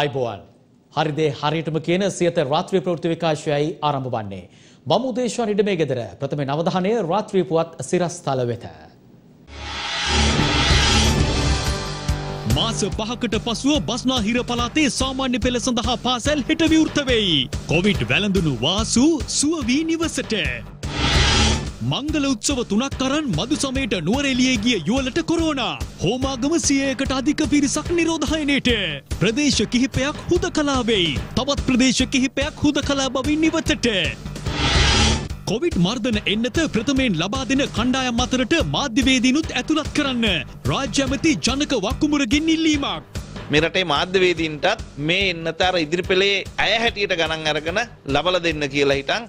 ආයිබෝවන් හරිදේ හරියටම කියන සියත රාත්‍රී ප්‍රවෘත්ති විකාශයයි ආරම්භ වන්නේ. මම උදේශවා නිඩමේ ගෙදර ප්‍රථම නවධානය රාත්‍රී පුවත් සිරස්තල වෙත. මාස පහකට පසුව බස්නාහිර පලාතේ සාමාන්‍ය පෙළ සඳහා පාසැල් හෙට විවෘත වෙයි. කොවිඩ් වැළඳුණු වාසු සුවවී නිවසට. මංගල උත්සව තුනක් කරන් මදු සමයට නුවරෙලියේ ගිය යුවලට කොරෝනා. හෝමාගම සියයකට අධික පිරිසක් නිරෝධායනයට. ප්‍රදේශ කිහිපයක් හුද කලාවෙයි. තවත් ප්‍රදේශ කිහිපයක් හුද කලා බවින් නිවතට. කොවිඩ් මර්ධන එන්නත ප්‍රථමයෙන් ලබා දෙන කණ්ඩායම් අතරට මාධ්‍යවේදීනුත් ඇතුළත් කරන්න. රාජ්‍ය ඇමති ජනක වක්කුමුරගෙන් ඉල්ලීමක්. මෙරටේ මාධ්‍යවේදීන්ටත් මේ එන්නතර ඉදිරිපෙළේ ඇය හැටියට ගණන් අරගෙන ලබල දෙන්න කියලා හිටන්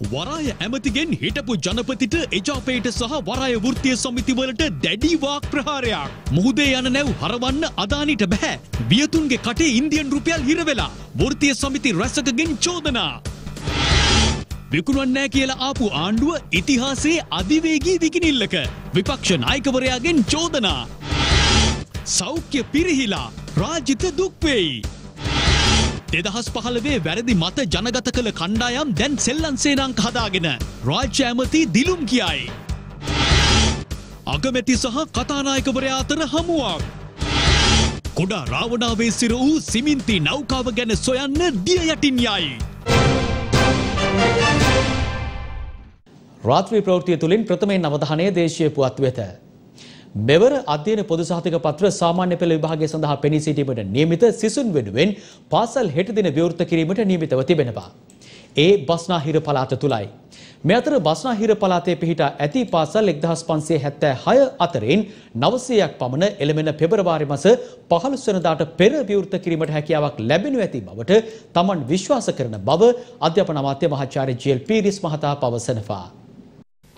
වරාය ඇමතිගෙන් හිටපු ජනපතිට එජාපේට සහ වරාය වෘත්තිය සමිතිවලට දැඩි වාක් ප්‍රහාරයක්. මුහුදේ යන නැව් හරවන්න අදානිට බැහැ. වියතුන්ගේ කටේ ඉන්දියන් රුපියල් හිරවෙලා. වෘත්තිය සමිති රැසකගෙන් චෝදනා. විකුණුවන්නෑ කියලා ආපු ආණ්ඩුව ඉතිහාසයේ අධිවේගී දිගිනිල්ලක. විපක්ෂ නායකවරයාගෙන් චෝදනා. සෞඛ්‍ය පිරිහිලා රාජිත දුක්වෙයි. දෙදහස් පහළවේ වැරදි මත ජනගත කළ කණ්ඩායම් දැන් සෙල්ලන් සේනංක හදාගෙන රාජ්‍ය ඇමති දිලුම් කියයි. අගමැති සහ කතානායකවරයා අතර හමුවක්. කොඩා රාවණාවේ සිර වූ සිමින්ති නෞකාව ගැන සොයන්න දිය යටින් යයි. රාත්‍රී ප්‍රවෘත්තිය තුළින් ප්‍රථමයෙන් අවධානය දේශීය පුවත් වෙත. මෙවර අධ්‍යයන පොදු සහතික පත්‍ර සාමාන්‍ය පෙළ විභාගය සඳහා පෙනී සිටීමට නියමිත සිසුන් වෙනුවෙන් පාසල් හෙට දින විවෘත කිරීමට නියමිතව තිබෙනවා. ඒ බස්නාහිර පළාත තුලයි. මේ අතර බස්නාහිර පළාතේ පිහිටා ඇති පාසල් 1576 අතරින් 900ක් පමණ එළමෙන පෙබරවාරි මාස 15 වෙනිදාට පෙර විවෘත කිරීමට හැකියාවක් ලැබෙනු ඇති බවට තමන් විශ්වාස කරන බව අධ්‍යාපන අමාත්‍ය මහාචාර්ය ජී.එල්. පීරිස් මහතා පවසනවා.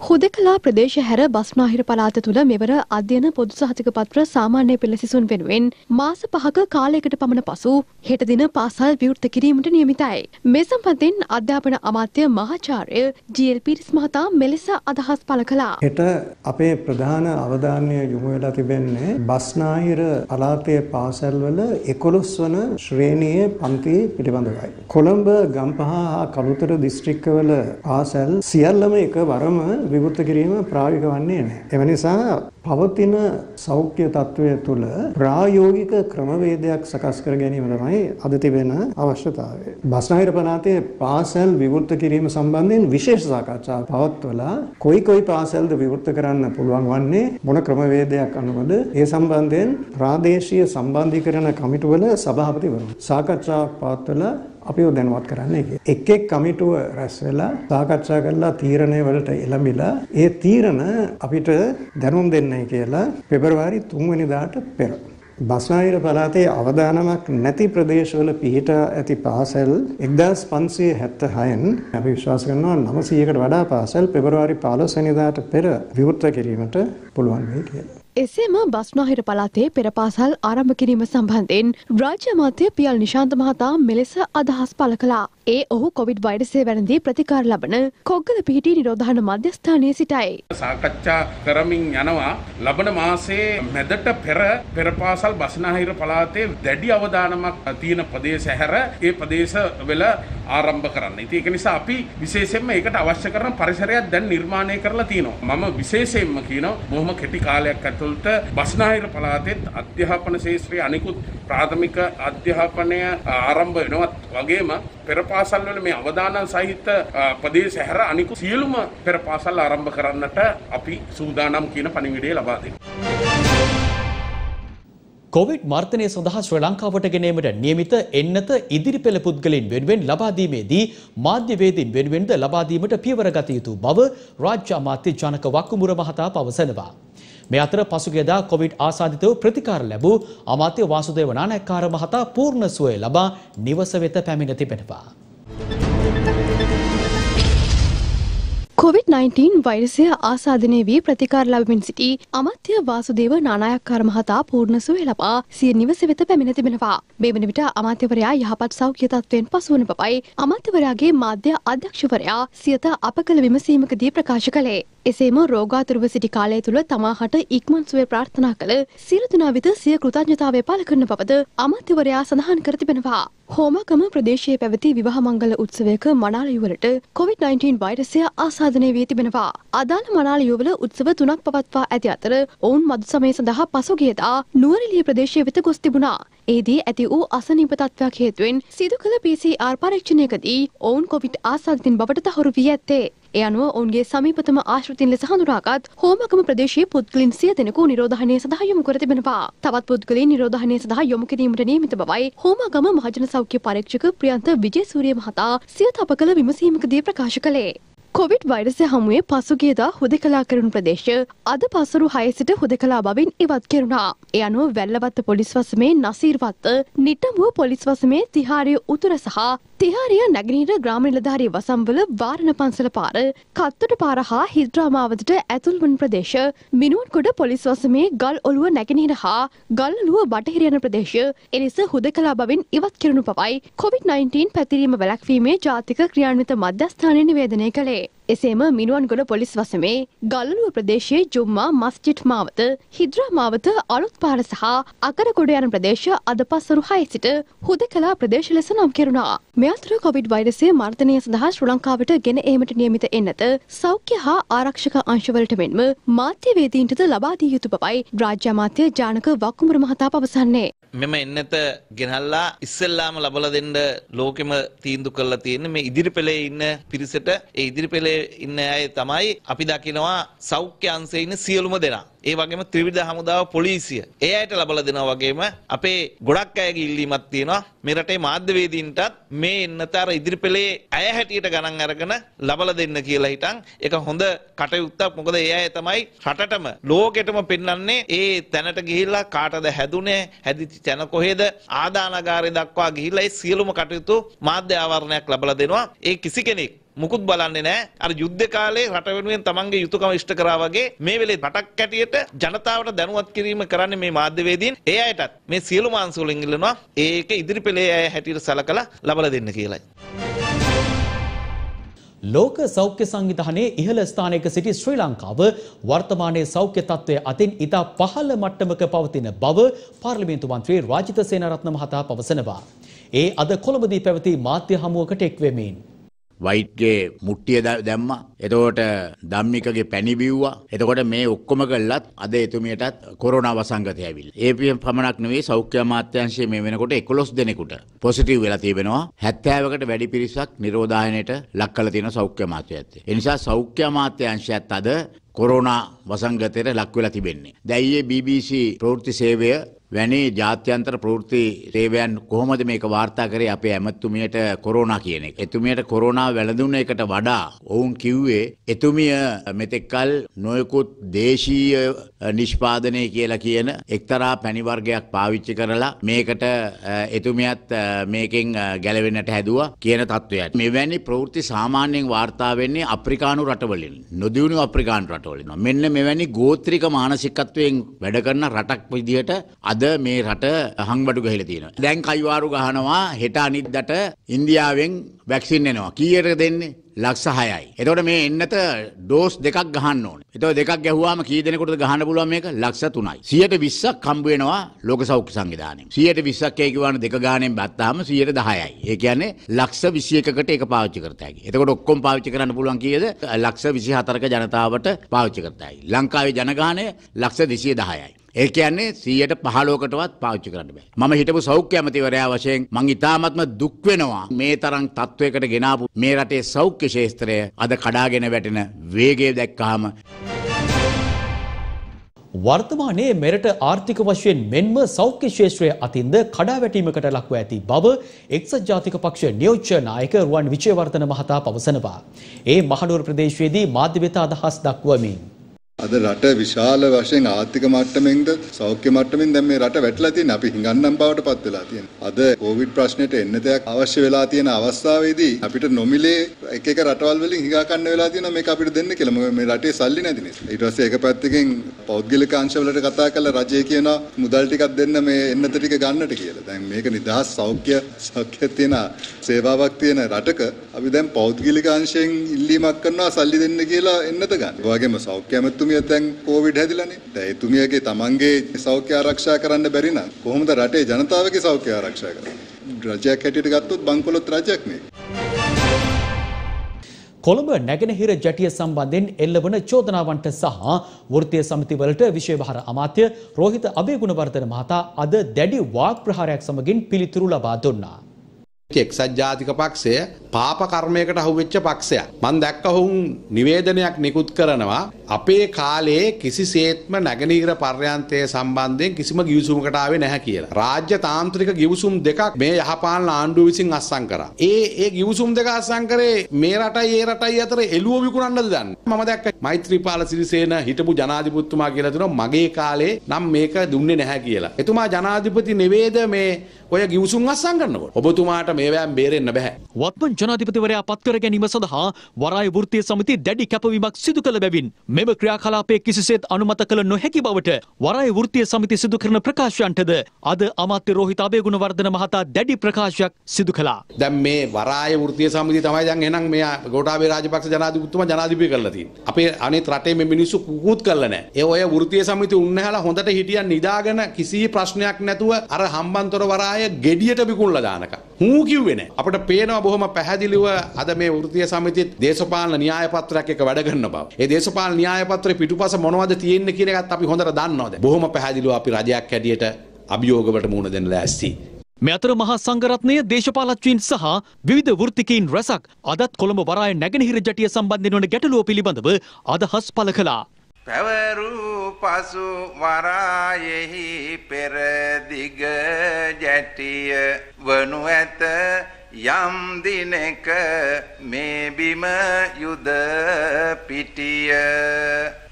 හුදකලා ප්‍රදේශ හැර බස්නාහිර පළාත තුළ මෙවර අධ්‍යයන පොදු සහතික පත්‍ර සාමාන්‍ය පෙළ සිසුන් වෙනුවෙන් මාස පහක කාලයකට පමණ පසු හෙට දින පාසල් විවෘත කිරීමට නියමිතයි. මේ සම්බන්ධයෙන් අධ්‍යාපන අමාත්‍ය මහාචාර්ය ජී.එල්. පීරිස් මහතා මෙලෙස අදහස් පළ කළා. හෙට අපේ ප්‍රධාන අවධානය යොමු වෙලා තිබෙන්නේ බස්නාහිර පළාතේ පාසල්වල 11 වන ශ්‍රේණියේ පන්ති පිළිබඳවයි. කොළඹ ගම්පහ හා කළුතර දිස්ත්‍රික්කවල පාසල් සියල්ලම එකවරම විවෘත කිරීම ප්‍රායෝගික වන්නේ නැහැ. එම නිසා පවතින සෞඛ්‍ය තත්ත්වය තුළ ප්‍රායෝගික ක්‍රමවේදයක් සකස් කර ගැනීම තමයි අද තිබෙන අවශ්‍යතාවය. බස්නාහිර පළාතේ පාසල් විවෘත කිරීම සම්බන්ධයෙන් විශේෂ සාකච්ඡාවක් පවත්වලා කොයි කොයි පාසල්ද විවෘත කරන්න පුළුවන් වන්නේ මොන ක්‍රමවේදයක් අනුවද ඒ සම්බන්ධයෙන් ප්‍රාදේශීය සම්බන්ධීකරණ කමිටුවල සභාපතිවරුන් සාකච්ඡාවක් පවත්වලා අපිව දැනුවත් කරන්න එක. එක් එක් කමිටුව රැස් වෙලා සාකච්ඡා කරලා තීරණය වලට එළඹිලා ඒ තීරණ අපිට දැනුම් දෙන්නයි කියලා පෙබරවාරි 3 වෙනිදාට පෙර බස්නාහිර පළාතේ අවදානමක් නැති ප්‍රදේශවල පිහිට ඇති පාසල් 1576න් අපි විශ්වාස කරනවා 900කට වඩා පාසල් පෙබරවාරි 15 වෙනිදාට පෙර විවෘත කිරීමට පුළුවන් වෙයි කියලා. එසේම බස්නාහිර පළාතේ පෙර පාසල් ආරම්භ කිරීම සම්බන්ධයෙන් රාජ්‍ය අමාත්‍ය පියල් නිශාන්ත මහතා මෙලෙස අදහස් පළ කළා. ඒ ඔහු කොවිඩ් වෛරසය වැළඳී ප්‍රතිකාර ලබන කොග්ගල පිහිටි නිරෝධාන මධ්‍යස්ථානයේ සිටයි. සාකච්ඡා කරමින් යනවා ලබන මාසේ මැදට පෙර පෙර පාසල් බස්නාහිර පළාතේ දැඩි අවදානමක් තියෙන ප්‍රදේශ හැර ඒ ප්‍රදේශ වල ආරම්භ කරන්න. ඉතින් ඒක නිසා අපි විශේෂයෙන්ම ඒකට අවශ්‍ය කරන පරිසරයක් දැන් නිර්මාණය කරලා තියෙනවා. මම විශේෂයෙන්ම කියනවා බොහොම කෙටි කාලයක් ඇතුළත බස්නාහිර පළාතෙත් අධ්‍යාපන ශාස්ත්‍රයේ අනිකුත් ප්‍රාථමික අධ්‍යාපනය ආරම්භ වෙනවත් වගේම පෙර පාසල් වල මේ අවදානම් සහිත ප්‍රදේශ හැර අනිකුත් සියලුම පෙර පාසල් ආරම්භ කරන්නට අපි සූදානම් කියන පණිවිඩය ලබා දෙනවා. කොවිඩ් මර්ධනය සඳහා ශ්‍රී ලංකාවට ගෙනීමට නියමිත එන්නත ඉදිරිපෙළ පුද්ගලයන් වෙනුවෙන් ලබා දීමේදී මාධ්‍යවේදීන් වෙනුවෙන්ද ලබා දීමට පියවර ගත යුතු බව රාජ්‍ය අමාත්‍ය ජනක වක්කුමුර මහතා පවසනවා. මේ අතර පසුගියදා කොවිඩ් ආසාදිතව ප්‍රතිකාර ලැබූ අමාත්‍ය වාසුදේව නානායක්කාර මහතා පූර්ණ සුවය ලබා නිවස වෙත පැමිණ තිබෙනවා. COVID-19 වෛරසය ආසාධනය වී ප්‍රතිකාර ලබමින් සිටි අමාත්‍ය වාසුදේව නානායක්කාර මහතා පූර්ණ සුවය ලබා සිය නිවස වෙත පැමිණ තිබෙනවා. මේ වන විට අමාත්‍යවරයා යහපත් සෞඛ්‍ය තත්ත්වයෙන් පසුවන බවයි අමාත්‍යවරයාගේ මාධ්‍ය අධ්‍යක්ෂවරයා සියත අප කළ විමසීමකදී ප්‍රකාශ කළේ. එසේම රෝගාතුරව සිටි කාලය තුළ තමාහට ඉක්මන් සුවය ප්‍රාර්ථනා කළ සියලු දෙනා වෙත සිය කෘතඥතාවය පළ කරන බවද අමාත්‍යවරයා සඳහන් කර තිබෙනවා. හෝමගම ප්‍රදේශයේ පැවති විවාහ මංගල උත්සවයක මනාල යුවලට COVID-19 වෛරසය ආසාදනය වී තිබෙනවා. අදාළ මනාල යුවල උත්සව තුනක් පවත්වා ඇති අතර ඔවුන් මදු සමය සඳහා පසුගියදා නුවරඑළිය ප්‍රදේශය වෙත ගොස් තිබුණා. ඒදී ඇති වූ අසනීප තත්ත්වයක් හේතුවෙන් සිදු කළ PCR පරීක්ෂණයකදී ඔවුන් කොවිඩ් ආසාදිතින් බවට තහවුරු වී ඇත්තේ. ඒ අනුව ඔවුන්ගේ සමීපතම ආශ්‍රිතින් ලෙස හඳුනාගත් හෝමගම ප්‍රදේශයේ පුද්ගලින් සිය දෙනෙකු නිරෝධනය සඳහා යොමු කර තිබෙනවා. තවත් පුද්ගලයන් නිරෝධනය සඳහා යොමු කිරීමට නියමිත බවයි හෝමගම මහජන සෞඛ්‍ය පරීක්ෂක ප්‍රියන්ත විජේසූරිය මහතා සිය තප කළ විමසීමකදී ප්‍රකාශ කළේ. කොවිඩ් වෛරසය හමුවේ පසුගියදා හුදකලා කරනු ප්‍රදේශ අද පසරු හය සිට හුදකලා බවින් ඉවත් කෙරුණා. එය අනුව වැල්ලවත්ත පොලිස් වසමේ නසීර්වත්ත නිට්ටමුව පොලිස් වසමේ තිහාරය උතුර සහ තිහාරිය නැගනීර ග්‍රාම නිලධාරී වසම්වල වාරණ පන්සල පාර කත්තට පාර හා හිද්‍රාමාවතට ඇතුල්වන ප්‍රදේශ මිනුවන්කොඩ පොලිස් වසමේ ගල් ඔලුව නැගෙනහිර හා ගල්ලුව බටහිර යන ප්‍රදේශ එලෙස හුදකලා බවින් ඉවත් කෙරුණු පවයි COVID-19 පැතිරීම වැළැක්වීමේ ජාතික ක්‍රියාන්විත මධ්‍යස්ථානය නිවේදනය කළේ. එසේම මිනුවන්ගොඩ පොලිස් වසමේ ගල්ලුව ප්‍රදේශයේ ජුම්මා මස්ජිට් මාවත හිද්‍රා මාවත අලුත් පාර සහ අකරකොඩ යන ප්‍රදේශ අද පස්සරු හය සිට හුදකලා ප්‍රදේශ ලෙස නම් කෙරුණා. මේ අතර කොවිඩ් වෛරසය මර්ධනය සඳහා ශ්‍රී ලංකාවට ගෙන ඒමට නියමිත එන්නත සෞඛ්‍ය හා ආරක්ෂක අංශවලට මෙන්ම මාධ්‍යවේදීන්ටද ලබා දිය යුතු බවයි රාජ්‍ය අමාත්‍ය ජානක වක්කුමර මහතා පවසන්නේ. මෙම එන්නත ගෙනල්ලා ඉස්සෙල්ලාම ලබලා දෙන්න ලෝකෙම තීන්දුව කරලා තියෙන්නේ මේ ඉදිරි පෙළේ ඉන්න පිරිසට ඒ ඉදිරි පෙළේ ඉන්න අය තමයි අපි දකිනවා සෞඛ්‍ය අංශයේ ඉන්න සියලුම දෙනා. ඒ වගේම ත්‍රිවිධ හමුදාව පොලිසිය. ඒ අයට ලබලා දෙනවා වගේම අපේ ගොඩක් අයගේ ඉල්ලීමක් තියෙනවා. මේ රටේ මාධ්‍යවේදීන්ටත් මේ එන්නත අර ඉදිරි පෙළේ අය හැටියට ගණන් අරගෙන ලබලා දෙන්න කියලා හිටන් ඒක හොඳ කටයුත්තක්. මොකද ඒ අය තමයි රටටම ලෝකෙටම පෙන්වන්නේ ඒ තැනට ගිහිල්ලා කාටද හැදුනේ හැදිච්ච තැන කොහෙද? ආදානගාරය දක්වා ගිහිල්ලා ඒ සියලුම කටයුතු මාධ්‍ය ආවරණයක් ලබලා දෙනවා. ඒ කිසි කෙනෙක් මුකුත් බලන්නේ නැහැ. අර යුද්ධ කාලේ රට වෙනුවෙන් තමන්ගේ යුතුයකම ඉෂ්ට කරා වගේ මේ වෙලේ රටක් ඇටියට ජනතාවට දැනුවත් කිරීම කරන්නේ මේ මාධ්‍යවේදීන්. ඒ අයටත් මේ සියලු මාංශ වලින් ඉල්ලනවා ඒක ඉදිරිපෙළේ අය හැටියට සලකලා ලබලා දෙන්න කියලායි. ලෝක සෞඛ්‍ය සංවිධානයේ ඉහළ ස්ථානයක සිටි ශ්‍රී ලංකාව වර්තමානයේ සෞඛ්‍ය තත්ත්වය අතින් ඉතා පහළ මට්ටමක පවතින බව පාර්ලිමේන්තු මන්ත්‍රී රාජිත සේනාරත්න මහතා පවසනවා. ඒ අද කොළඹදී පැවති මාධ්‍ය හමුවකට එක්වෙමින්. වයිට්ගේ මුට්ටිය දැම්ම එතකොට දම්මිකගේ පැණිබිව්වා එතකොට මේ ඔක්කොම කල්ලත් අද එතුමියටත් කොරන වසංගත ඇවිල් ඒපිය පමණක් නෙවේ සෞඛ්‍ය අමාත්‍යංශය මේ වෙනකොට එකොලොස් දෙනෙකුට පොසිටිව් වෙලා තිබෙනවා හැත්තෑවකට වැඩි පිරිසක් නිරෝධායනයට ලක් කළ තියෙන සෞඛ්‍ය අමාත්‍ය ඇත්තේ. එනිසා සෞඛ්‍ය අමාත්‍යංශයත් අද කොරෝනා වසංගතයට ලක් වෙලා තිබෙන්නේ. දැයියේ BBC ප්‍රවෘත්ති සේවය වැනි ජාත්‍යන්තර ප්‍රවෘත්ති සේවයන් කොහොමද මේක වාර්තා කරේ අපේ ඇමතුමියට කොරෝනා කියන එක. එතුමියට කොරෝනා වැළඳුන එකට වඩා ඔවුන් කිව්වේ එතුමිය මෙතෙක්කල් නොයෙකුත් දේශීය නිෂ්පාදනය කියලා කියන එක්තරා පැණි වර්ගයක් පාවිච්චි කරලා මේකට එතුමියත් මේකෙන් ගැලවෙන්නට හැදුවා කියන තත්ත්වයක්. මෙවැනි ප්‍රවෘත්ති සාමාන්‍යයෙන් වාර්තා වෙන්නේ අප්‍රිකානු රටවලින්. නොදියුණු අප්‍රිකානු රටවලින්. මෙන්න මෙවැනි ගෝත්‍රික මානසිකත්වයෙන් වැඩ කරන රටක් විදිහට අද මේ රට හංබඩු ගහලා තියෙනවා. දැන් කයිවාරු ගහනවා හෙට අනිද්දාට ඉන්දියාවෙන් වැක්සින් එනවා. කීයට දෙන්නේ? ලක්ෂ 6යි. එතකොට මේ එන්නත ඩෝස් දෙකක් ගහන්න ඕනේ. එතකොට දෙකක් ගැහුවාම කී දෙනෙකුටද ගහන්න පුළුවන් මේක? ලක්ෂ 3යි. 120ක් හම්බ වෙනවා ලෝක සෞඛ්‍ය සංවිධානයෙන්. 120ක් ඒ කියවන දෙක ගානෙන් බත්තාම 110යි. ඒ කියන්නේ ලක්ෂ 21කට ඒක පාවිච්චි කරත හැකියි. එතකොට ඔක්කොම පාවිච්චි කරන්න පුළුවන් කීයද? ලක්ෂ 24ක ජනතාවට පාවිච්චි කරත හැකියි. ලංකාවේ ජනගහනය ලක්ෂ 210යි. ඒ කියන්නේ 115කටවත් පාවිච්චි කරන්න බෑ. මම හිටපු සෞඛ්‍ය ඇමතිවරයා වශයෙන් මං ඉතාමත්ම දුක් වෙනවා මේ තරම් තත්වයකට ගෙනාපු මේ රටේ සෞඛ්‍ය ශාස්ත්‍රය අද කඩාගෙන වැටෙන වේගය දැක්කහම වර්තමානයේ මෙරට ආර්ථික වශයෙන් මෙන්ම සෞඛ්‍ය ශේත්‍රය අතින්ද කඩාවැටීමකට ලක්ව ඇති බව එක්සත් ජාතික පක්ෂ නියෝජ්‍ය නායක රුවන් විජේවර්ධන මහතා පවසනවා. ඒ මහනුවර ප්‍රදේශයේදී මාධ්‍ය වෙත අදහස් දක්වමින් අද රට විශාල වශයෙන් ආර්ථික මට්ටමින්ද සෞඛ්‍ය මට්ටමින් දැන් මේ රට වැටලා තියෙන අපි හිඟන්නම් බවට පත් වෙලා තියෙනවා. අද කොවිඩ් ප්‍රශ්නෙට එන්න දෙයක් අවශ්‍ය වෙලා තියෙන අවස්ථාවේදී අපිට නොමිලේ එක එක රටවල් වලින් හිඟා ගන්න වෙලා තියෙනවා මේක අපිට දෙන්න කියලා. මොකද මේ රටේ සල්ලි නැති නිසා. ඊට පස්සේ එක පැත්තකින් පෞද්ගලික අංශ වලට කතා කරලා රජය කියනවා මුදල් ටිකක් දෙන්න මේ එන්නත ටික ගන්නට කියලා. දැන් මේක නිදහස් සෞඛ්‍ය සෞඛ්‍ය තියෙන සේවාවක් තියෙන රටක අපි දැන් පෞද්ගලික අංශයෙන් ඉල්ලීමක් කරනවා සල්ලි දෙන්න කියලා එන්නත ගන්න. ඒ වගේම සෞඛ්‍ය ඇමතුමිය දැන් කොවිඩ් හැදිලානේ. දැන් එතුමියගේ තමන්ගේ සෞඛ්‍ය ආරක්ෂා කරන්න බැරි නම් කොහොමද රටේ ජනතාවගේ සෞඛ්‍ය ආරක්ෂා කරන්නේ? රජයක් හැටියට ගත්තොත් බංකොලොත් රජයක් මේක. කොළඹ නැගෙනහිර ජැටිය සම්බන්ධයෙන් එල්ලවන චෝදනාවන්ට සහ වෘත්තීය සමිතිවලට විශේෂභාර අමාත්‍ය රෝහිත අබේගුණවර්ධන මහතා අද දැඩි වාග් ප්‍රහාරයක් සමගින් පිළිතුරු ලබා දුන්නා. එක්සත් ජාතික පක්ෂය පාප කර්මයකට අහුවෙච්ච පක්ෂයක්. මම දැක්ක ඔවුන් නිවේදනයක් නිකුත් කරනවා අපේ කාලේ කිසිසේත්ම නැගෙනහිර පර්යන්තය සම්බන්ධයෙන් කිසිම ගිවිසුමකට ආවේ නැහැ කියලා. රාජ්‍ය තාන්ත්‍රික ගිවිසුම් දෙකක් මේ යහපාලන ආණ්ඩුව විසින් අත්සන් කරා. ඒ ඒ ගිවිසුම් දෙක අත්සන් කරේ මේ රටයි ඒ රටයි අතර එළුව විකුණන්නද දන්නේ. මම දැක්ක මෛත්‍රීපාල සිරිසේන හිටපු ජනාධිපතිතුමා කියලා දෙනවා මගේ කාලේ නම් මේක දුන්නේ නැහැ කියලා. එතුමා ජනාධිපති නෙවේද මේ ඔය ගිවිසුම් අත්සන් කරනකොට. ඔබතුමාට මේවෑම් බේරෙන්න බෑ. වත්මන් ජනාධිපතිවරයා පත්කර ගැනීම සඳහා වරාය වෘත්තීය සමිති දැඩි කැපවීමක් සිදු කළ බැවින් මෙම ක්‍රියාකලාපය කිසිසේත් අනුමත කළ නොහැකි බවට වරාය වෘත්තීය සමිති සිදු කරන ප්‍රකාශයන්ටද අද අමාත්‍ය රෝහිත අබේගුණවර්ධන මහතා දැඩි ප්‍රකාශයක් සිදු කළා. දැන් මේ වරාය වෘත්තීය සමිතිය තමයි දැන් එහෙනම් මේ ගෝඨාභය රාජපක්ෂ ජනාධිපතිතුමා ජනාධිපති කරලා තියෙන්නේ. අපේ අනිත් රටේ මේ මිනිස්සු කුකුත් කරලා නැහැ. ඒ ඔය වෘත්තීය සමිතිය උන්නහැලා හොඳට හිටියන් නිදාගෙන කිසි ප්‍රශ්නයක් නැතුව අර හම්බන්තොට වරාය ගෙඩියට විකුණලා දානක. හූ කිව්වේ නැහැ. අපිට පේනවා බොහොම පැහැදිලිව අද මේ වෘත්තීය සමිතියත් දේශපාලන න්‍යාය පත්‍රයක් එක වැඩ කරන බව. ඒ දේශපාලන න්‍යාය පත්‍රේ පිටුපස මොනවද තියෙන්නේ කියන එකත් අපි හොඳට දන්නවා දැන්. බොහොම පැහැදිලිව අපි රජයක් හැටියට අභියෝගවලට මුහුණ දෙන්න ලෑස්ති. මේ අතර මහා සංඝරත්නය දේශපාලඥයින් සහ විවිධ වෘත්තිකයින් රැසක් අදත් කොළඹ වරාය නැගෙනහිර ජටිය සම්බන්ධයෙන් වන ගැටලුව පිළිබඳව අදහස් පළ කළා. පැවරූ පසු වරායෙහි පෙරදිග ජැටිය වනු ඇත. යම් දිනක මේ බිම යුද පිටිය.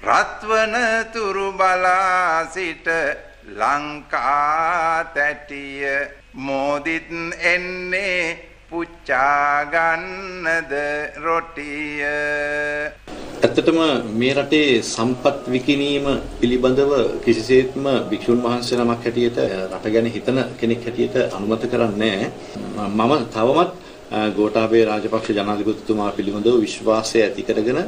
රත්වන තුරු බලා සිට ලංකා තැටිය. මෝදිත් එන්නේ පුච්චාගන්නද රොටිය. ඇත්තටම මේ රටේ සම්පත් විකිණීම පිළිබඳව කිසිසේත්ම භික්ෂුන් වහන්සේ නමක් හැටියට රට ගැන හිතන කෙනෙක් හැටියට අනුමත කරන්නේ මම තවමත් ගෝඨාභය රාජපක්ෂ ජනාධිපතිතුමා පිළිබඳව විශ්වාසය ඇති කරගෙන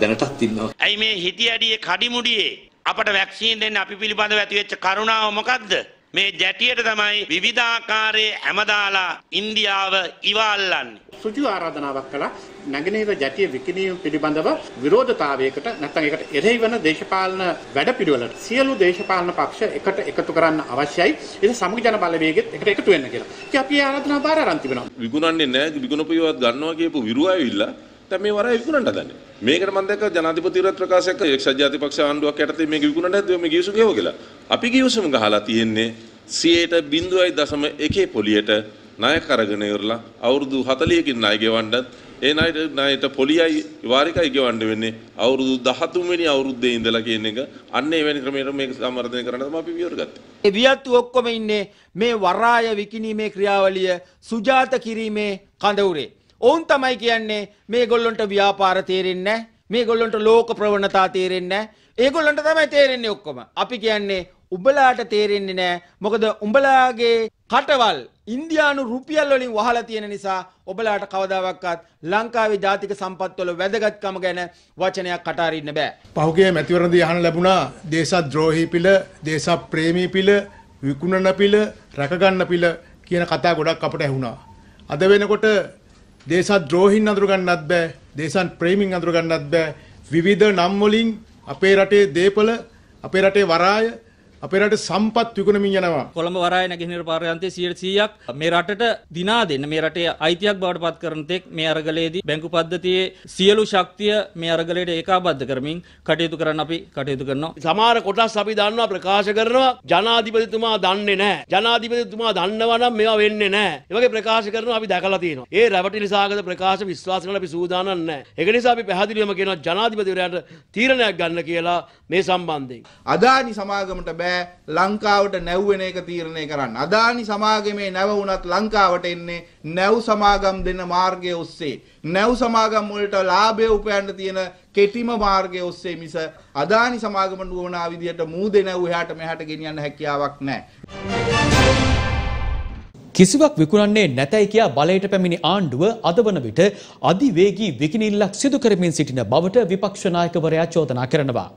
දැනටත් ඉන්නවා. ඇයි මේ හිටි අඩියේ කඩිමුඩියේ අපට වැක්සින් දෙන්න අපි පිළිබඳව ඇති වෙච්ච කරුණාව මොකද්ද? මේ ජැටියට තමයි විවිධාකාරයේ හැමදාලා ඉන්දියාව ඉවල්ලන්නේ. සුජු ආරාධනාවක් කළා නැගෙනහිර ජැටිය විකිණීම පිළිබඳව විරෝධතාවයකට නැත්නම් ඒකට එරෙහි වන දේශපාලන වැඩපිළිවෙලට සියලු දේශපාලන පක්ෂ එකට එකතු කරන්න අවශ්‍යයි. ඒක සමග ජන බලවේගෙත් එකට එකතු වෙන්න කියලා. ඉතින් අපි ආරාධනා බාර අරන් තිබෙනවා. විකුණන්නේ නැහැ විකුණපු ඒවාත් ගන්නවා කියපු විරුව ඇවිල්ලා දැන් මේ වරයි විකුණන්න හදන්නේ. මේකට මම දැක්ක ජනාධිපතිවරයාත් ප්‍රකාශයක් කළා එක්සත් ජාතික පක්ෂ ආණ්ඩුවක් යටතේ මේක විකුණන්න හැදුවා මේ ගිවිසුම ගෙව කියලා. අපි ගිවිසුම ගහලා තියෙන්නේ 0.01 පොලියට ණය කරගෙන ඉවරලා අවුරුදු 40කින් ණය ගෙවන්නත් ඒ ණයට ණයට පොලියයි වාරිකයි ගෙවන්න වෙන්නේ අවුරුදු 13 වෙනි අවුරුද්දේ ඉඳලා කියන එක අන්න එවැනි ක්‍රමයකට මේක සම්වර්ධනය කරන්න තමයි අපි විවර ගත්තේ. ඒ වියත්තු ඔක්කොම ඉන්නේ මේ වරාය විකිණීමේ ක්‍රියාවලිය සුජාත කිරීමේ කඳවුරේ. ඔවුන් තමයි කියන්නේ මේගොල්ලොන්ට ව්‍යාපාර තේරෙන්නේ නැහැ. මේගොල්ලොන්ට ලෝක ප්‍රවණතා තේරෙන්නේ නැහැ. ඒගොල්ලොන්ට තමයි තේරෙන්නේ ඔක්කොම. අපි කියන්නේ උඹලාට තේරෙන්නේ නැහැ. මොකද උඹලාගේ කටවල් ඉන්දියානු රුපියල් වලින් වහලා තියෙන නිසා ඔබලාට කවදාවත් ලංකාවේ ජාතික සම්පත් වල වැදගත්කම ගැන වචනයක් කටාරින්න බෑ. පහුගිය මැතිවරණදී අහන්න ලැබුණා දේශද්‍රෝහී පිළ, දේශප්‍රේමී පිළ, විකුණන පිළ, රැකගන්න පිළ කියන කතා ගොඩක් අපට ඇහුණා. අද වෙනකොට දේශද්‍රෝහින් අඳුර ගන්නත් බෑ, දේශන් ප්‍රේමීන් අඳුර ගන්නත් බෑ. විවිධ නම් වලින් අපේ රටේ දේපල, අපේ රටේ වරාය, අපේ රට සම්පත් විකුණමින් යනවා. කොළඹ වරාය නැගෙනහිර පාරයන්තයේ 100%ක් මේ රටට දිනා දෙන්න මේ රටේ අයිතියක් බවට පත් කරන තෙක් මේ අරගලයේදී බැංකු පද්ධතියේ සියලු ශක්තිය මේ අරගලයට ඒකාබද්ධ කරමින් කටයුතු කරන්න අපි කටයුතු කරනවා. සමහර කොටස් අපි දන්නවා ප්‍රකාශ කරනවා ජනාධිපතිතුමා දන්නේ නැහැ. ජනාධිපතිතුමා දන්නවා නම් මේවා වෙන්නේ නැහැ. ඒ වගේ ප්‍රකාශ කරනවා අපි දැකලා තියෙනවා. ඒ රැවටිලි සාගත ප්‍රකාශ විශ්වාස කරලා අපි සූදානම් නැහැ. ඒක නිසා අපි පැහැදිලිවම කියනවා ජනාධිපතිවරයාට තීරණයක් ගන්න කියලා මේ සම්බන්ධයෙන්. අදානි සමාගමට බෑ ලංකාවට නැව්වෙන එක තීරණය කරන්න. අදානි සමාගමේ නැව වුණත් ලංකාවට එන්නේ නැව් සමාගම් දෙන මාර්ගය ඔස්සේ. නැව් සමාගම් වලට ලාභය උපයන්න තියෙන කෙටිම මාර්ගය ඔස්සේ මිස අදානි සමාගමට වුණා විදියට මූදේ නැව් එහාට මෙහාට ගෙනියන්න හැකියාවක් නැහැ. කිසිවක් විකුණන්නේ නැතැයි කියා බලයට පැමිණි ආණ්ඩුව අද වන විට අධිවේගී විකිණිල්ලක් සිදු කරමින් සිටින බවට විපක්ෂ නායකවරයා චෝදනා කරනවා.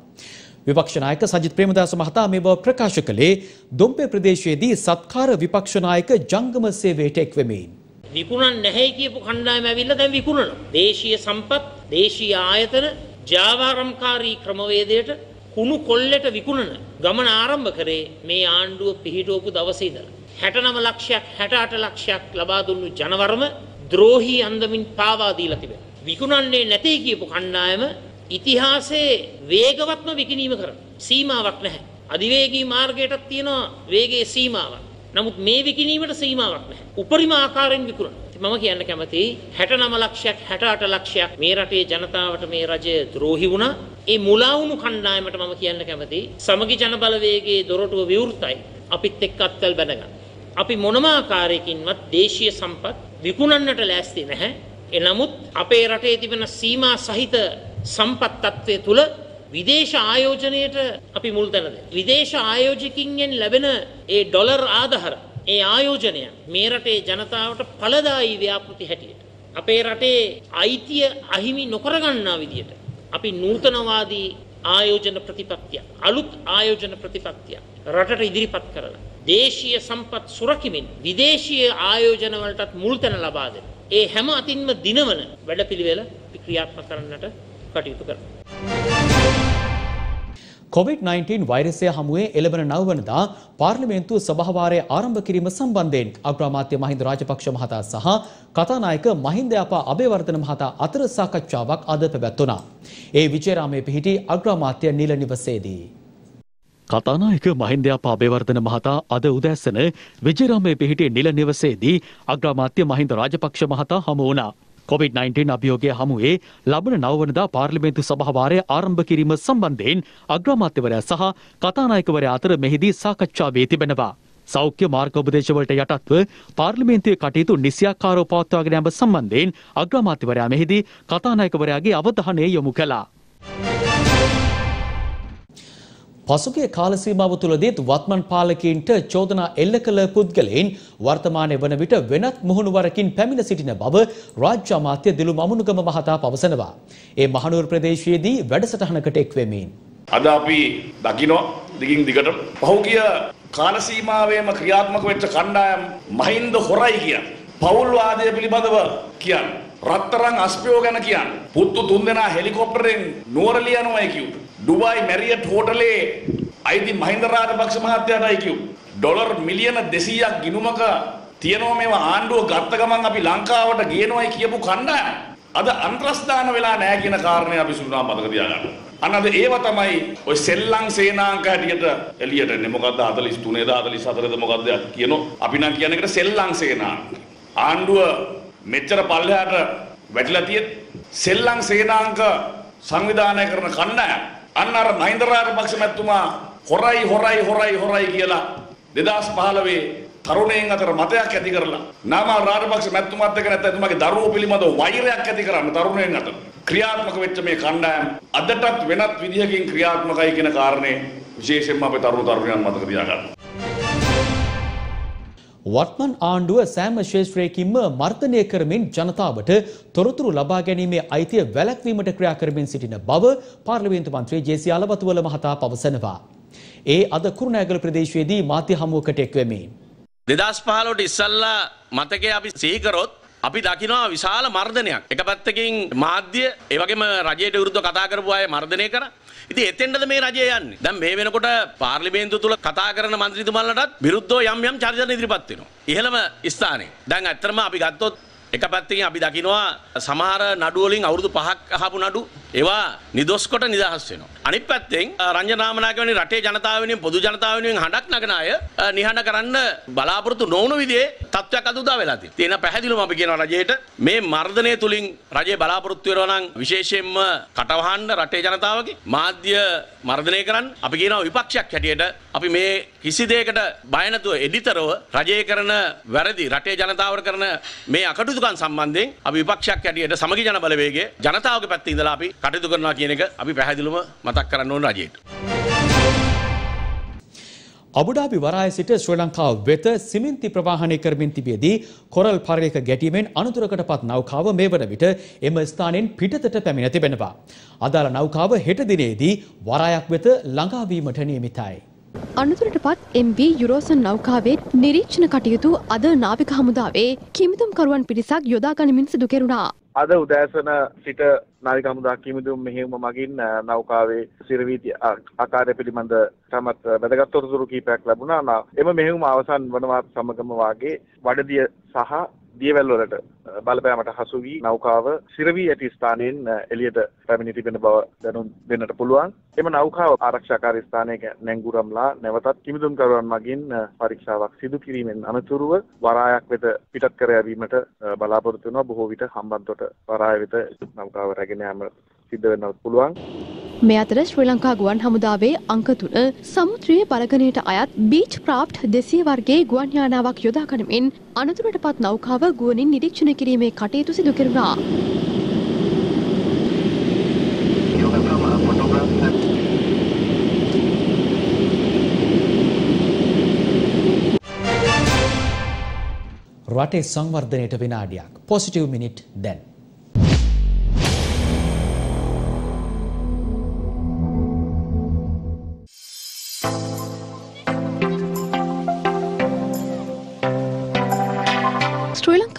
විපක්ෂ නායක සජිත් ප්‍රේමදාස මහතා මේ බව ප්‍රකාශ කළේ දොම්පේ ප්‍රදේශයේදී සත්කාර විපක්ෂ නායක ජංගම සේවයට එක්වෙමින්. විකුණන් නැහැ කියපු කණ්ඩායම ඇවිල්ලා දැන් විකුණනවා. දේශීය සම්පත්, දේශීය ආයතන, ජාවාරම්කාරී ක්‍රමවේදයට කුණු කොල්ලට විකුණන ගමන ආරම්භ කරේ මේ ආණ්ඩුව පිහිටවපු දවසේ ඉඳලා. 69 ලක්ෂයක් 68 ලක්ෂයක් ලබා දුන්නු ජනවරම ද්‍රෝහී අන්දමින් පාවා දීලා තිබෙනවා. විකුණන්නේ නැtei කියපු කණ්ඩායම ඉතිහාසයේ වේගවත්ම විකිණීම කරන සීමාවක් නැහැ. අධිවේගී මාර්ගයටත් තියෙනවා වේගයේ සීමාවක්. නමුත් මේ විකිණීමට සීමාවක් නැහැ. උපරිම ආකාරයෙන් විකුණන. මම කියන්න කැමතියි 69 ලක්ෂයක් 68 ලක්ෂයක් මේ රටේ ජනතාවට මේ රජය ද්‍රෝහි වුණා. ඒ මුලා වුණු කණ්ඩායමට මම කියන්න කැමතියි සමගි ජන බලවේගයේ දොරටුව විවෘතයි. අපිත් එක්ක අත්වල බැනගන්න. අපි මොනම ආකාරයකින්වත් දේශීය සම්පත් විකුණන්නට ලෑස්ති නැහැ. එනමුත් අපේ රටේ තිබෙන සීමා සහිත සම්පත් තත්ත්වය තුල විදේශ ආයෝජනයට අපි මුල් තැන දෙනවා. විදේශ ආයෝජකින්ගෙන් ලැබෙන ඒ ඩොලර් ආධාර ඒ ආයෝජනය මේ රටේ ජනතාවට ඵලදායී ව්‍යාපෘති හැටියට අපේ රටේ අයිතිය අහිමි නොකරගන්නා විදියට අපි නූතනවාදී ආයෝජන ප්‍රතිපත්තිය අලුත් ආයෝජන ප්‍රතිපත්තිය රටට ඉදිරිපත් කරලා දේශීය සම්පත් සුරකිමින් විදේශීය ආයෝජන වලටත් මුල් තැන ලබා දෙන ඒ හැම අතින්ම දිනවන වැඩපිළිවෙල ක්‍රියාත්මක කරන්නට කටයුතු කරනවා COVID-19 වෛරසය හමුවේ එළවන නවවනදා පාර්ලිමේන්තු සභාවාරය ආරම්භ කිරීම සම්බන්ධයෙන් අග්‍රාමාත්‍ය මහින්ද රාජපක්ෂ මහතා සහ කතානායක මහින්ද යපා අබේවර්ධන මහතා අතර සාකච්ඡාවක් අද පැවැත්වුණා. ඒ විජේරාමයේ පිහිටි අග්‍රාමාත්‍ය නිල නිවසේදී. කතානායක මහින්දයාපා අබේවර්ධන මහතා අද උදැස්සන විජේරාමයේ පිහිටි නිල නිවසේදී අග්‍රාමාත්‍ය මහින්ද රාජපක්ෂ මහතා හමු වුණා. COVID-19 අභියෝගය හමුවේ ලබන නවවනදා පාර්ලිමේන්තු සභාවාරය ආරම්භ කිරීම සම්බන්ධයෙන් අග්‍රාමාත්‍යවරයා සහ කතානායකවරයා අතර මෙහිදී සාකච්ඡා වී තිබෙනවා. සෞඛ්‍ය මාර්ගෝපදේශවලට යටත්ව පාර්ලිමේන්තුවේ කටයුතු නිසියාකාරව පවත්වාගෙන යාම සම්බන්ධයෙන් අග්‍රාමාත්‍යවරයා මෙහිදී කතානායකවරයාගේ අවධානය යොමු කළා. පසුගිය කාල සීමාව තුළදීත් වත්මන් පාලකීන්ට චෝදනා එල්ල කළ පුද්ගලයින් වර්තමානය වන විට වෙනත් මුහුණුවරකින් පැමිණ සිටින බව රාජ්‍ය අමාත්‍ය දිලු මමුණුගම මහතා පවසනවා. ඒ මහනුවර ප්‍රදේශයේදී වැඩසටහනකට එක්වෙමින්. අද අපි දකිනවා දිගින් දිගට පහුගිය කාල සීමාවේම ක්‍රියාත්මක වෙච්ච කණ්ඩායම් මහින්ද හොරයි කියන පවුල් වාදය පිළිබඳව කියන්න රත්තරන් අස්පියෝ ගැන කියන්න පුත්තු තුන්දෙනා හෙලිකොප්ටරෙන් නුවර ලියනවායි කිව්වා ඩුබයි මැරියට් හෝටලේ අයිති මහින්ද රාජපක්ෂ මහත්තයාටයි කිව්. ඩොලර් මිලියන 200ක් ගිණුමක තියෙනවා මේවා ආණ්ඩුව ගත්ත ගමන් අපි ලංකාවට ගේනවායි කියපු කණ්ඩායම. අද අන්ත්‍රස්ථාන වෙලා නැහැ කියන කාරණේ අපි සුණා මතක තියාගන්න. අන්නද ඒව තමයි ඔය සෙල්ලම් සේනාංක හැටියට එළියට එන්නේ මොකද්ද 43ද 44ද මොකද්ද කියනෝ අපි නම් කියන එකට සෙල්ලම් සේනාංක. ආණ්ඩුව මෙච්චර පල්ලෙහාට වැටිලා තියෙත් සෙල්ලම් සේනාංක සංවිධානය කරන කණ්ඩායම අන්න අර මහින්ද රාජපක්ෂ මැතිතුමා හොරයි හොරයි හොරයි හොරයි කියලා 2015 තරුණයන් අතර මතයක් ඇති කරලා නාමල් රාජපක්ෂ මැතිතුමාත් එක්ක නැත්නම් එතුමාගේ දරුවෝ පිළිබඳව වෛරයක් ඇති කරන්න තරුණයන් අතර ක්‍රියාත්මක වෙච්ච මේ කණ්ඩායම අදටත් වෙනත් විදිහකින් ක්‍රියාත්මකයි කියන කාරණේ විශේෂයෙන්ම අපේ තරුණ තරුණියන් මතක තියාගන්න. වත්මන් ආණ්ඩුව සෑම ශේෂත්‍රයකින්ම මර්ධනය කරමින් ජනතාවට තොරතුරු ලබා ගැනීමේ අයිතිය වැළැක්වීමට ක්‍රියා කරමින් සිටින බව පාර්ලිමේන්තු මන්ත්‍රී ජේසී අලවතුවල මහතා පවසනවා. ඒ අද කුරුණෑගල ප්‍රදේශයේදී මාධ්‍ය හමුවකට එක්වෙමින්. දෙදස් පහලොට ඉස්සල්ලා මතකය අපි සීකරොත් අපි දකිනවා විශාල මර්ධනයක්. එක පැත්තකින් මාධ්‍ය ඒ වගේම රජයට විරුද්ධව කතා කරපු අය මර්ධනය කරා. ඉතින් එතෙන්ටද මේ රජය යන්නේ? දැන් මේ වෙනකොට පාර්ලිමේන්තුව තුල කතා කරන മന്ത്രിතුමාලටත් විරුද්ධව යම් යම් චර්චන ඉදිරිපත් වෙනවා. ඉහළම ස්ථානයේ. දැන් අත්‍තරම අපි ගත්තොත් එක පැත්තකින් අපි දකිනවා සමහර නඩු වලින් අවුරුදු 5ක් අහපු නඩු ඒවා නිදොස් කොට නිදහස් වෙනවා. අනිත් පැත්තෙන් රංජන රාමනායක වැනි රටේ ජනතාව වෙනුවෙන් පොදු ජනතාව වෙනුවෙන් හඬක් නගන අය නිහඬ කරන්න බලාපොරොත්තු නොවුණු විදිහේ තත්ත්වයක් අද උදා වෙලා තියෙනවා. තියෙන පැහැදිලිවම අපි කියනවා රජයට මේ මර්ධනය තුලින් රජය බලාපොරොත්තු වෙනවා නම් විශේෂයෙන්ම කටවහන්න රටේ ජනතාවගේ මාධ්‍ය මර්ධනය කරන්න අපි කියනවා විපක්ෂයක් හැටියට අපි මේ කිසි දෙයකට බය නැතුව එඩිතරව රජය කරන වැරදි රටේ ජනතාවට කරන මේ අකටයුතුකම් සම්බන්ධයෙන් අපි විපක්ෂයක් හැටියට සමගි ජන බලවේගය ජනතාවගේ පැත්තේ ඉඳලා අපි කටයුතු කරනවා කියන එක අපි පැහැදිලිවම මතක් කරන්න ඕන රජයට. අබුඩාබි වරාය සිට ශ්‍රී ලංකාව වෙත සිමෙන්ති ප්‍රවාහනය කරමින් තිබියදී කොරල් පරයක ගැටීමෙන් අනතුරකට පත් නෞකාව මේ වන විට එම ස්ථානයෙන් පිටතට පැමිණ තිබෙනවා. අදාළ නෞකාව හෙට දිනේදී වරායක් වෙත ළඟාවීමට නියමිතයි. අනතුරට පත් MV යුරෝසන් නෞකාවේ නිරීක්ෂණ කටයුතු අද නාවික හමුදාවේ කිමිතුම්කරුවන් පිරිසක් යොදා ගනිමින් සිදු කෙරුණා. අද උදෑසන සිට නාවික හමුදා කිමිදුම් මෙහෙයුම මගින් නෞකාවේ සිරවීති ආකාරය පිළිබඳ තමත් වැදගත් තොරතුරු කීපයක් ලැබුණා. එම මෙහෙයුම අවසන් වනවත් සමගම වාගේ වඩදිය සහ දියවැල් වලට බලපෑමට හසු වී නෞකාව සිරවී ඇති ස්ථානයෙන් එළියට පැමිණ තිබෙන බව දැනුම් දෙන්නට පුළුවන්. එම නෞකාව ආරක්ෂාකාරී ස්ථානයක නැංගුරම්ලා නැවතත් කිමිදුම්කරුවන් මගින් පරීක්ෂාවක් සිදු කිරීමෙන් අනතුරුව වරායක් වෙත පිටත් කර යැවීමට බලාපොරොත්තු වෙනවා. බොහෝ විට හම්බන්තොට වරාය වෙත නෞකාව රැගෙන යාම සිද්ධ වෙන්නත් පුළුවන්. මේ අතර ශ්‍රී ලංකා ගුවන් හමුදාවේ අංක තුන සමුද්‍රයේ බලගනයට අයත් බීච් ක්‍රාෆ්ට් දෙසිය වර්ගයේ ගුවන් යානාවක් යොදා ගනිමින් අනතුරට පත් නෞකාව ගුවනින් නිරීක්ෂණය කිරීමේ කටයුතු සිදු කෙරුණා. රටේ සංවර්ධනයට විනාඩියක් පොසිටිව් මිනිට් දැන්.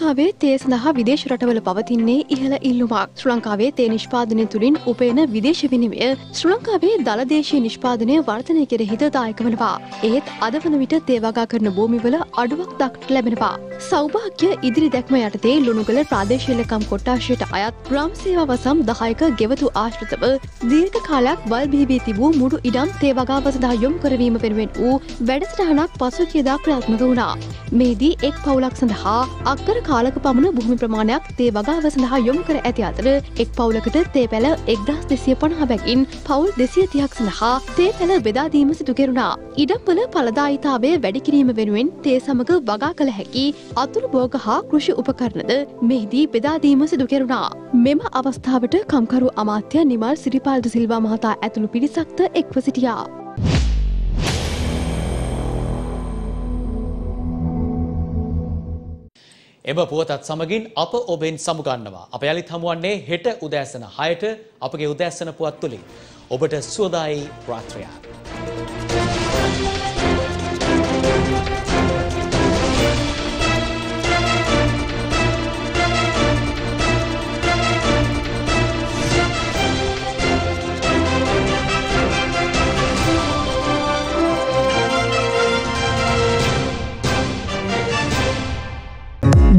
ලංකාවේ තේ සඳහා විදේශ රටවල පවතින්නේ ඉහළ ඉල්ලුමක්. ශ්‍රී ලංකාවේ තේ නිෂ්පාදනය තුළින් උපයන විදේශ විනිමය ශ්‍රී ලංකාවේ දළදේශීය නිෂ්පාදනය වර්ධනය කෙරෙහිද දායක වනවා. ඒත් අද වන විට තේ වගා කරන භූමිවල අඩුවක් දක්නට ලැබෙනවා. සෞභාග්‍ය ඉදිරි දැක්ම යටතේ ලුණුගල ප්‍රාදේශීයලකම් කොට්ටාශයට අයත් ග්‍රාම සේවා වසම් දහයක ගෙවතු ආශ්‍රිතව දීර්ඝ කාලයක් වල් බිහිවී තිබූ මුඩු ඉඩම් තේ වගාව සඳහා යොමු කරවීම වෙනුවෙන් වූ වැඩසටහනක් පසුගියදා ක්‍රියාත්මක වුණා. මෙහිදී එක් පවුලක් සඳහා අක්කර කාලක පමණ භූමි ප්‍රමාණයක් තේ වගාව සඳහා යොමු කර ඇති අතර එක් පවුලකට තේ පැල එක්දස් දෙසිය පණහා බැගින් පවුල් දෙසිය තියක් සඳහා තේ පැල බෙදාදීම සිදු කෙරුණා. ඉඩම්වල පලදායිතාවය වැඩිකිරීම වෙනුවෙන් තේ සමඟ වගා කළ හැකි අතුරු බෝග හා කෘෂි උපකරණද මෙහිදී බෙදාදීම සිදු කෙරුණා. මෙම අවස්ථාවට කම්කරු අමාත්‍ය නිමල් සිරිපාල්ද සිල්වා මහතා ඇතුළු පිරිසක්ත එක්ව සිටියා. එම පුවතත් සමගින් අප ඔබෙන් සමුගන්නවා. අප යළිත් හමුවන්නේ හෙට උදෑසන 6ට අපගේ උදෑසන පුවත් තුලින්. ඔබට සුවදායි රාත්‍රියක්.